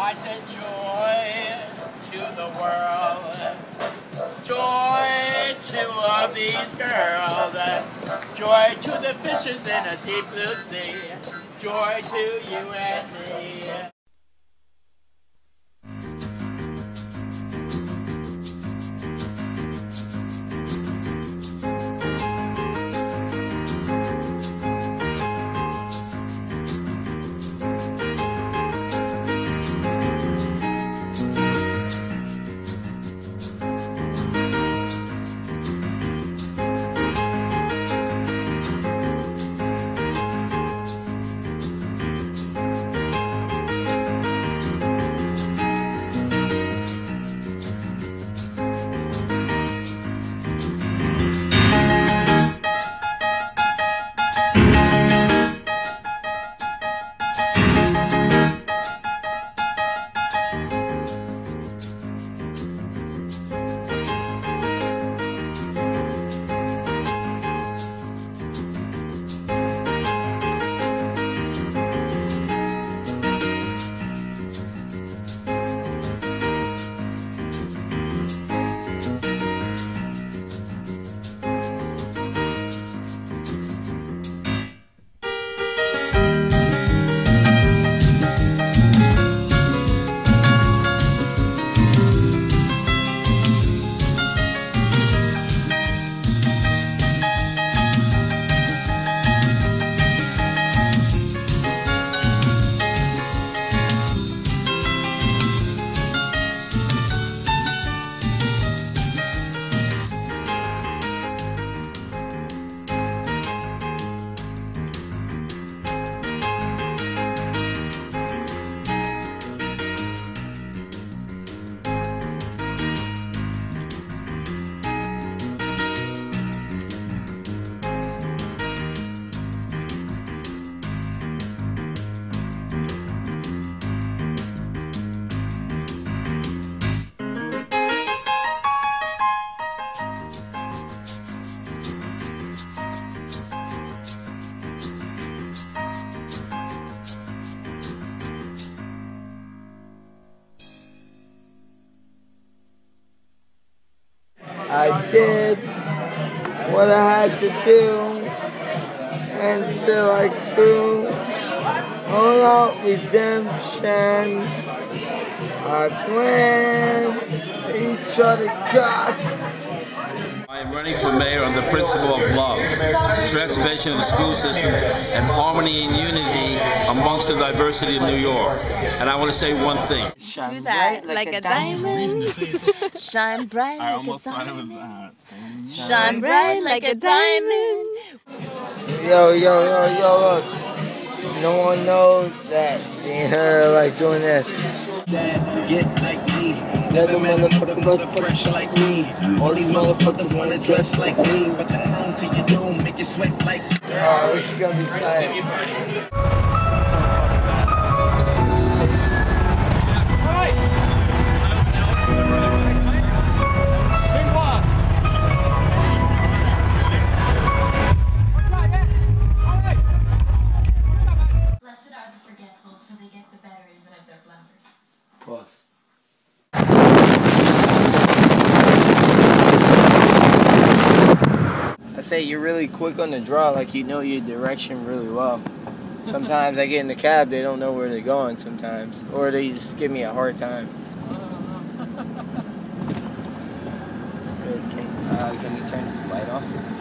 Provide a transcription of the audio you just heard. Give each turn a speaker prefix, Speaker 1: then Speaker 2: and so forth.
Speaker 1: I said joy to the world. Joy to all these girls. Joy to the fishes in a deep blue sea. Joy to you and me.
Speaker 2: I did what I had to do until I grew all out redemption. I plan each other cuts.
Speaker 3: I am running for mayor on the principle of love, transformation of the school system, and harmony and unity amongst the diversity of New York. And I want to say one thing.
Speaker 4: Do that like, a, diamond. Shine bright
Speaker 5: I
Speaker 4: like a
Speaker 5: almost thought it was uh,
Speaker 4: diamond.
Speaker 5: that.
Speaker 4: Shine bright like a diamond.
Speaker 2: Yo, yo, yo, yo, look. No one knows that seeing her like doing this.
Speaker 6: Get like me.
Speaker 2: Never
Speaker 6: met a
Speaker 2: motherfucker
Speaker 6: fresh like me. All these motherfuckers wanna dress like me, but the chrome to your dome make you sweat like.
Speaker 2: Oh, this is gonna be tight. Say you're really quick on the draw, like you know your direction really well. Sometimes I get in the cab, they don't know where they're going sometimes. Or they just give me a hard time. Wait, Can, uh, can you turn this light off?